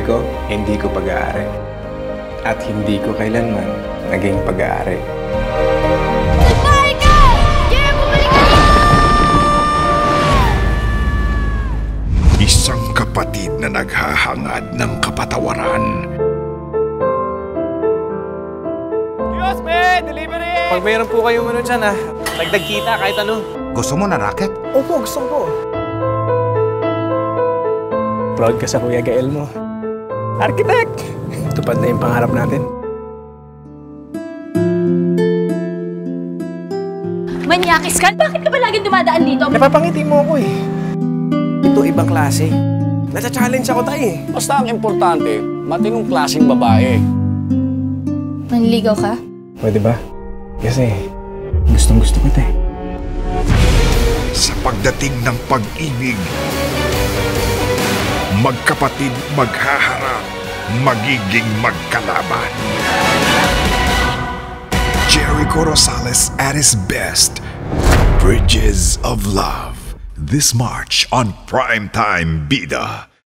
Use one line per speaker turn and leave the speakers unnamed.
buhay ko, hindi ko pag-aari. At hindi ko kailanman naging pag-aari.
Isang kapatid na naghahangad ng kapatawaran.
Diyos, me! Delivery! Pag mayroon po kayong ano dyan, ah, dagdag kita kahit ano.
Gusto mo na racket?
Opo, gusto ko. Proud ka sa Kuya Gael mo. Architect! Tupad na yung pangarap natin.
Manyakis ka? Bakit ka ba laging dumadaan dito?
Napapangiti mo ako eh. Ito ibang klase. Nasa-challenge ako tayo eh.
Basta ang importante, matinong klaseng babae.
Manligaw ka?
Pwede ba? Kasi gustong gusto kita eh.
Sa pagdating ng pag-ibig, magkapatid maghaharap, magiging magkalaban. Jericho Rosales at his best. Bridges of Love. This March on Primetime Bida.